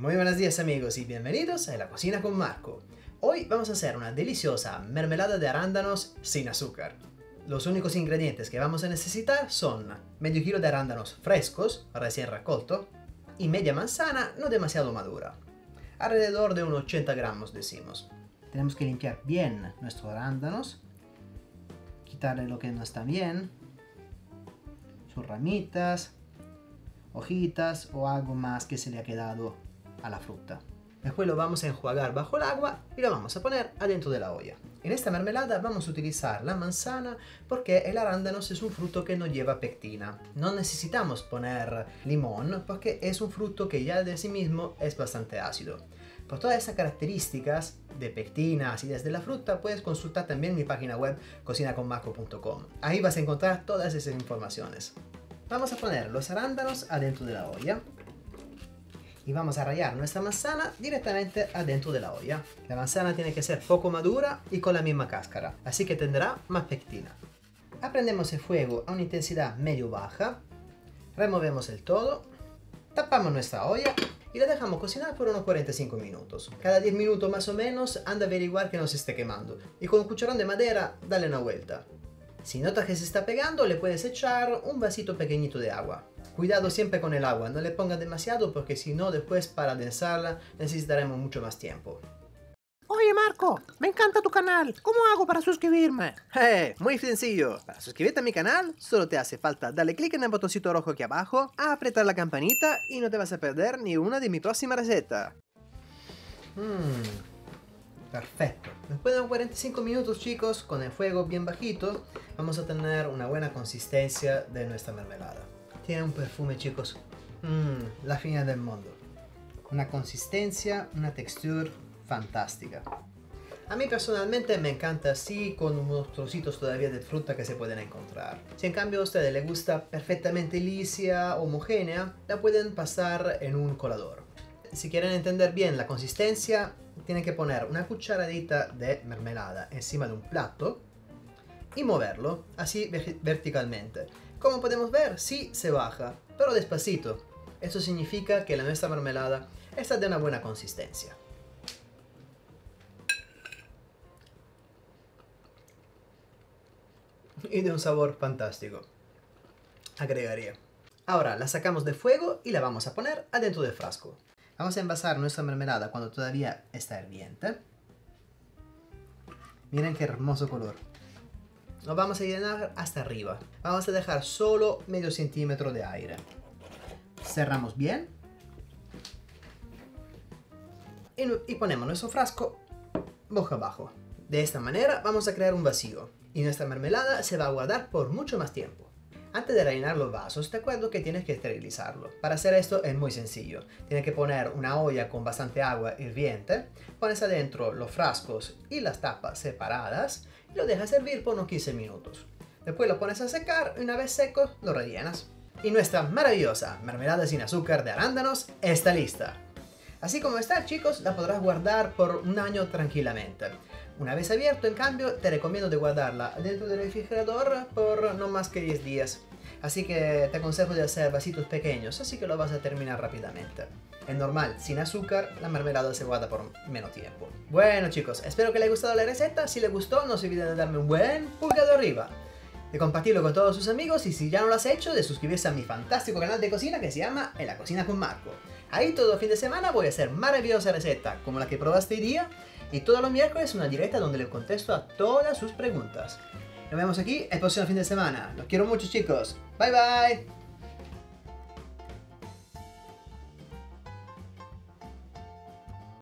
Muy buenos días amigos y bienvenidos a La Cocina con Marco. Hoy vamos a hacer una deliciosa mermelada de arándanos sin azúcar. Los únicos ingredientes que vamos a necesitar son medio kilo de arándanos frescos, recién recolto, y media manzana no demasiado madura. Alrededor de unos 80 gramos decimos. Tenemos que limpiar bien nuestros arándanos, quitarle lo que no está bien, sus ramitas, hojitas o algo más que se le ha quedado a la fruta. Después lo vamos a enjuagar bajo el agua y lo vamos a poner adentro de la olla. En esta mermelada vamos a utilizar la manzana porque el arándanos es un fruto que no lleva pectina. No necesitamos poner limón porque es un fruto que ya de sí mismo es bastante ácido. Por todas esas características de pectina, acidez de la fruta, puedes consultar también mi página web cocinaconmaco.com. Ahí vas a encontrar todas esas informaciones. Vamos a poner los arándanos adentro de la olla y vamos a rallar nuestra manzana directamente adentro de la olla. La manzana tiene que ser poco madura y con la misma cáscara, así que tendrá más pectina. Aprendemos el fuego a una intensidad medio baja, removemos el todo, tapamos nuestra olla y la dejamos cocinar por unos 45 minutos. Cada 10 minutos más o menos anda a averiguar que no se esté quemando y con un cucharón de madera dale una vuelta. Si notas que se está pegando, le puedes echar un vasito pequeñito de agua. Cuidado siempre con el agua, no le pongas demasiado porque si no después para densarla necesitaremos mucho más tiempo. Oye Marco, me encanta tu canal. ¿Cómo hago para suscribirme? Eh, muy sencillo. Para suscribirte a mi canal, solo te hace falta darle clic en el botoncito rojo aquí abajo, apretar la campanita y no te vas a perder ni una de mi próxima receta. Mmm, Perfecto. Después de 45 minutos chicos, con el fuego bien bajito, vamos a tener una buena consistencia de nuestra mermelada. Tiene un perfume chicos, mmm, la fina del mundo. Una consistencia, una textura fantástica. A mí personalmente me encanta así con unos trocitos todavía de fruta que se pueden encontrar. Si en cambio a ustedes les gusta perfectamente lisa, homogénea, la pueden pasar en un colador. Si quieren entender bien la consistencia, tiene que poner una cucharadita de mermelada encima de un plato y moverlo así verticalmente. Como podemos ver, sí se baja, pero despacito. Eso significa que la nuestra mermelada está de una buena consistencia. Y de un sabor fantástico. Agregaría. Ahora la sacamos de fuego y la vamos a poner adentro del frasco. Vamos a envasar nuestra mermelada cuando todavía está hirviente. Miren qué hermoso color. Lo vamos a llenar hasta arriba. Vamos a dejar solo medio centímetro de aire. Cerramos bien. Y, ponemos nuestro frasco boca abajo. De esta manera vamos a crear un vacío. Y nuestra mermelada se va a guardar por mucho más tiempo. Antes de rellenar los vasos, te acuerdo que tienes que esterilizarlo. Para hacer esto es muy sencillo. Tienes que poner una olla con bastante agua hirviente, pones adentro los frascos y las tapas separadas y lo dejas hervir por unos 15 minutos. Después lo pones a secar y una vez seco lo rellenas. Y nuestra maravillosa mermelada sin azúcar de arándanos está lista. Así como está chicos, la podrás guardar por un año tranquilamente. Una vez abierto, en cambio, te recomiendo de guardarla dentro del refrigerador por no más que 10 días. Así que te aconsejo de hacer vasitos pequeños, así que lo vas a terminar rápidamente. Es normal, sin azúcar, la mermelada se guarda por menos tiempo. Bueno chicos, espero que les haya gustado la receta. Si les gustó, no se olviden de darme un buen pulgado arriba de compartirlo con todos sus amigos y si ya no lo has hecho, de suscribirse a mi fantástico canal de cocina que se llama En la Cocina con Marco. Ahí todo fin de semana voy a hacer maravillosa receta como la que probaste hoy día y todos los miércoles una directa donde le contesto a todas sus preguntas. Nos vemos aquí el próximo fin de semana. Los quiero mucho chicos. Bye bye.